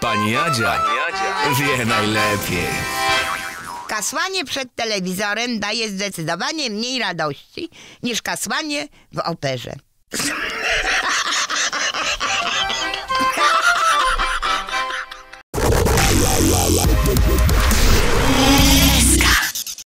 Pani Jadzia, wie najlepiej. Kasłanie przed telewizorem daje zdecydowanie mniej radości niż kasłanie w operze.